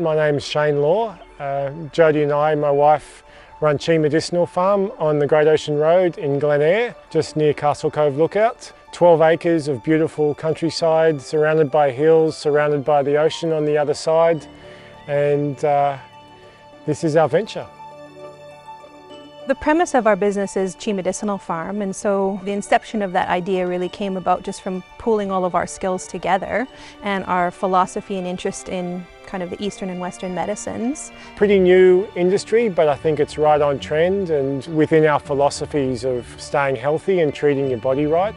My name's Shane Law. Uh, Jodie and I, my wife, run Chi Medicinal Farm on the Great Ocean Road in Glenaire, just near Castle Cove Lookout. 12 acres of beautiful countryside, surrounded by hills, surrounded by the ocean on the other side, and uh, this is our venture. The premise of our business is Chi Medicinal Farm and so the inception of that idea really came about just from pooling all of our skills together and our philosophy and interest in kind of the eastern and western medicines. Pretty new industry but I think it's right on trend and within our philosophies of staying healthy and treating your body right.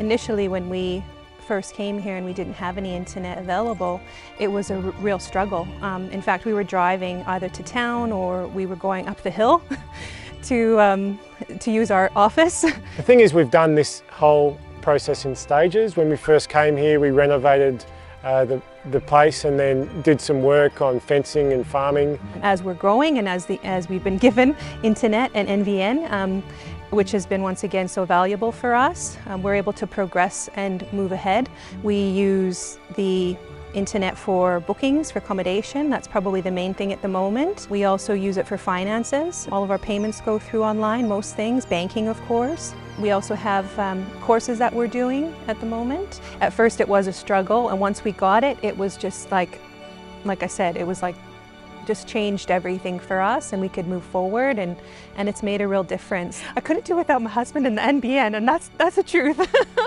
Initially when we first came here and we didn't have any internet available, it was a real struggle. Um, in fact, we were driving either to town or we were going up the hill to, um, to use our office. The thing is we've done this whole process in stages. When we first came here we renovated uh, the, the place and then did some work on fencing and farming. As we're growing and as, the, as we've been given internet and NBN, um, which has been once again so valuable for us. Um, we're able to progress and move ahead. We use the internet for bookings, for accommodation. That's probably the main thing at the moment. We also use it for finances. All of our payments go through online, most things, banking of course. We also have um, courses that we're doing at the moment. At first it was a struggle and once we got it, it was just like, like I said, it was like just changed everything for us and we could move forward and, and it's made a real difference. I couldn't do without my husband and the NBN and that's, that's the truth.